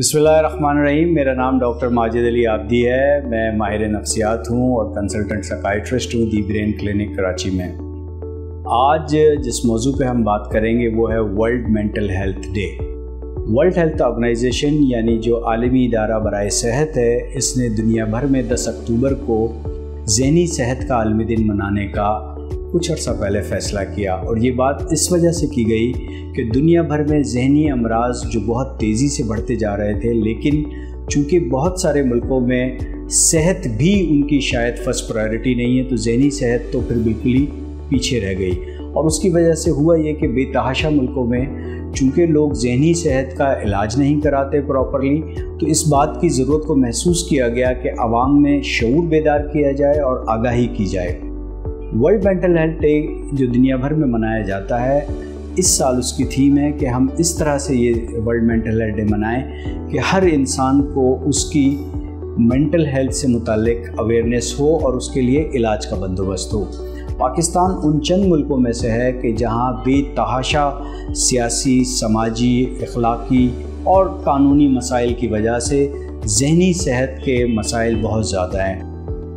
बिस्मिल्लाहिर्रहमानिर्रहीम। मेरा नाम डॉक्टर माजिद अली आबदी है। मैं माहिर नफ्सियात हूँ और कंसल्टेंट सकाइट्रिस्ट हूँ दी ब्रेन क्लिनिक कराची में। आज जिस मौजू पे हम बात करेंगे वो है world mental health day. World health organization यानी जो आलमी इदारा बरए सेहत है, इसने दुनिया भर में 10 अक्टूबर को जहनी सेहत का आलमी दिन मनाने का कुछ अर्सा पहले फ़ैसला किया और ये बात इस वजह से की गई कि दुनिया भर में जहनी अमराज जो बहुत तेज़ी से बढ़ते जा रहे थे, लेकिन चूँकि बहुत सारे मुल्कों में सेहत भी उनकी शायद फ़र्स्ट प्रायोरिटी नहीं है तो जहनी सेहत तो फिर बिल्कुल ही पीछे रह गई। और उसकी वजह से हुआ ये कि बेतहाशा मुल्कों में चूँकि लोग जहनी सेहत का इलाज नहीं कराते प्रॉपरली तो इस बात की ज़रूरत को महसूस किया गया कि आवाम में शूर बेदार किया जाए और आगाही की जाए। वर्ल्ड मेंटल हेल्थ डे जो दुनिया भर में मनाया जाता है, इस साल उसकी थीम है कि हम इस तरह से ये वर्ल्ड मेंटल हेल्थ डे मनाएँ कि हर इंसान को उसकी मेंटल हेल्थ से मुतक अवेयरनेस हो और उसके लिए इलाज का बंदोबस्त हो। पाकिस्तान उन चंद मुल्कों में से है कि जहाँ बेतहाशा सियासी, समाजी अखलाकी और कानूनी मसाइल की वजह से जहनी सेहत के मसाइल बहुत ज़्यादा हैं।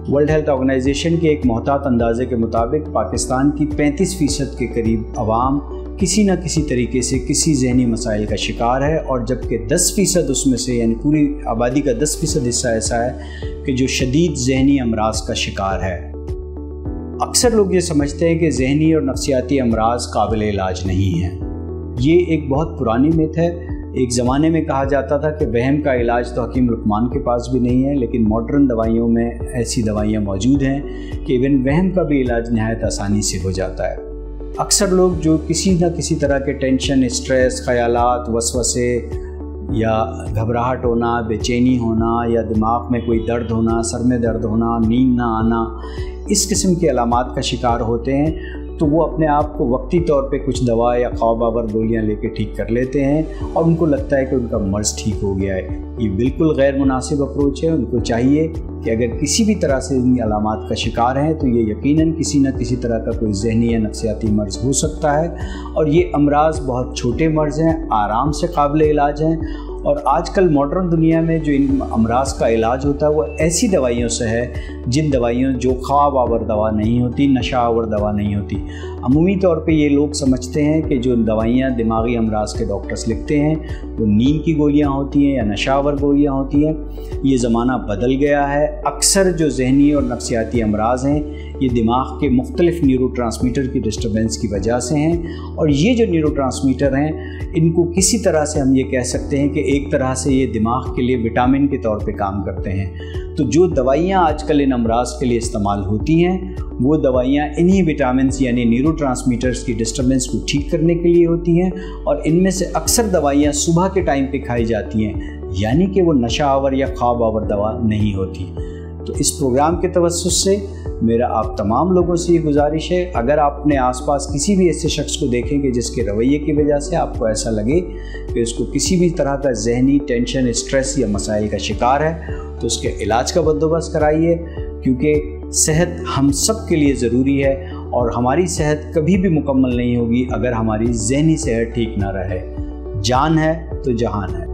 वर्ल्ड हेल्थ ऑर्गेनाइजेशन के एक मोहतात अंदाजे के मुताबिक पाकिस्तान की 35 फ़ीसद के करीब आवाम किसी न किसी तरीके से किसी जहनी मसाइल का शिकार है और जबकि 10 फ़ीसद उसमें से, यानी पूरी आबादी का 10 फ़ीसद हिस्सा ऐसा है कि जो शदीद जहनी अमराज का शिकार है। अक्सर लोग ये समझते हैं कि जहनी और नफसियाती अमराज काबिल इलाज नहीं हैं। ये एक बहुत पुरानी मित है एक ज़माने में कहा जाता था कि वहम का इलाज तो हकीम लुकमान के पास भी नहीं है, लेकिन मॉडर्न दवाइयों में ऐसी दवाइयाँ मौजूद हैं कि इवन वहम का भी इलाज नहायत आसानी से हो जाता है। अक्सर लोग जो किसी न किसी तरह के टेंशन स्ट्रेस ख्यालात, वसवसे या घबराहट होना, बेचैनी होना या दिमाग में कोई दर्द होना, सर में दर्द होना, नींद ना आना, इस किस्म के अलामत का शिकार होते हैं। तो वो अपने आप को वक्ती तौर पे कुछ दवा या खौबावर गोलियाँ लेके ठीक कर लेते हैं और उनको लगता है कि उनका मर्ज़ ठीक हो गया है। ये बिल्कुल गैर मुनासिब अप्रोच है, उनको चाहिए कि अगर किसी भी तरह से इन अलामत का शिकार हैं तो ये यकीनन किसी न किसी तरह का कोई जहनी या नफसियाती मर्ज़ हो सकता है। और ये अमराज बहुत छोटे मर्ज़ हैं, आराम से काबिल इलाज हैं। और आजकल मॉडर्न दुनिया में जो इन अमराज का इलाज होता है, वो ऐसी दवाइयों से है, जिन दवाइयों जो ख्वाब आवर दवा नहीं होती, नशा आवर दवा नहीं होती। अमूमी तौर पे ये लोग समझते हैं कि जो दवाइयाँ दिमागी अमराज के डॉक्टर्स लिखते हैं, वो नींद की गोलियाँ होती हैं या नशावर गोलियाँ होती हैं। ये ज़माना बदल गया है अक्सर जो जहनी और नफसियाती अमराज हैं, ये दिमाग के मुख्तलिफ़ न्यूरो ट्रांसमीटर की डिस्टर्बेंस की वजह से हैं और ये जो न्यूरो ट्रांसमीटर हैं, इनको किसी तरह से हम ये कह सकते हैं कि एक तरह से ये दिमाग के लिए विटामिन के तौर पर काम करते हैं। तो जो दवाइयाँ आजकल इन अमराज के लिए इस्तेमाल होती हैं, वो दवाइयाँ इन्हीं विटामिन यानी न्यूरो की डिस्टर्बेंस को ठीक करने के लिए होती हैं और इनमें से अक्सर दवाइयाँ सुबह के टाइम पर खाई जाती हैं, यानी कि वो नशा आवर या ख्वाब आवर दवा नहीं होती। तो इस प्रोग्राम के तवसत से मेरा आप तमाम लोगों से ये गुजारिश है, अगर आप अपने आसपास किसी भी ऐसे शख्स को देखेंगे जिसके रवैये की वजह से आपको ऐसा लगे कि उसको किसी भी तरह का जहनी टेंशन, स्ट्रेस या मसाइल का शिकार है तो उसके इलाज का बंदोबस्त कराइए, क्योंकि सेहत हम सब के लिए ज़रूरी है और हमारी सेहत कभी भी मुकम्मल नहीं होगी अगर हमारी जहनी सेहत ठीक ना रहे। जान है तो जहान है।